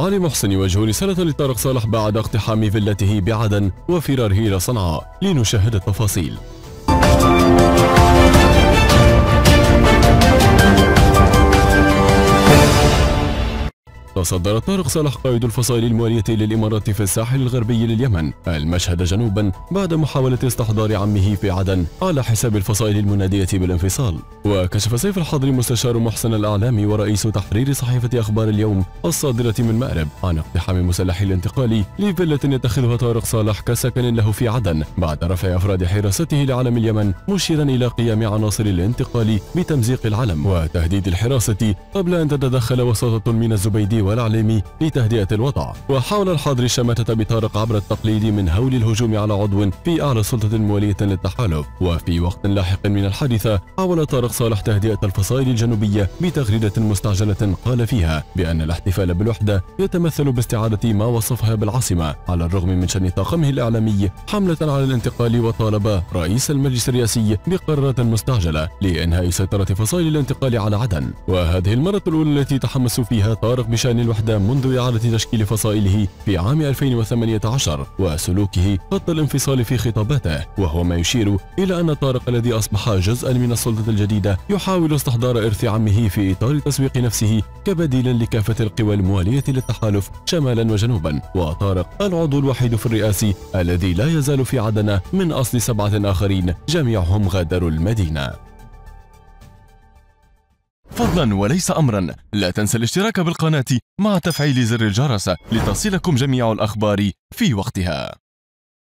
علي محسن يوجه رسالة لطارق صالح بعد اقتحام فيلته بعدن وفراره إلى صنعاء لنشاهد التفاصيل. تصدر طارق صالح قائد الفصائل الموالية للإمارات في الساحل الغربي لليمن. المشهد جنوبا بعد محاولة استحضار عمه في عدن على حساب الفصائل المنادية بالانفصال. وكشف سيف الحضر مستشار محسن الأعلامي ورئيس تحرير صحيفة أخبار اليوم الصادرة من مأرب عن اقتحام مسلح الانتقال لفيلة يتخذها طارق صالح كسكن له في عدن بعد رفع أفراد حراسته لعلم اليمن مشيرا إلى قيام عناصر الانتقال بتمزيق العلم وتهديد الحراسة قبل أن تتدخل وساطة من الزبيدي والعليمي لتهدئة الوضع. وحاول الحاضر الشماتة بطارق عبر التقليد من هول الهجوم على عضو في أعلى سلطة موالية للتحالف. وفي وقت لاحق من الحادثة حاول طارق صالح تهدئة الفصائل الجنوبية بتغريدة مستعجلة قال فيها بأن الاحتفال بالوحدة يتمثل باستعادة ما وصفها بالعاصمة. على الرغم من شن طاقمه الإعلامي حملة على الانتقال وطالب رئيس المجلس الرئاسي بقرارات مستعجلة لإنهاء سيطرة فصائل الانتقال على عدن. وهذه المرة الأولى التي تحمس فيها طارق بشأن شأن الوحدة منذ إعادة تشكيل فصائله في عام 2018 وسلوكه خط الانفصال في خطاباته وهو ما يشير إلى أن طارق الذي أصبح جزءا من السلطة الجديدة يحاول استحضار إرث عمه في إطار تسويق نفسه كبديل لكافة القوى الموالية للتحالف شمالا وجنوبا. وطارق العضو الوحيد في الرئاسي الذي لا يزال في عدن من أصل سبعة آخرين جميعهم غادروا المدينة. فضلا وليس أمرا. لا تنسى الاشتراك بالقناة مع تفعيل زر الجرس لتصلكم جميع الأخبار في وقتها.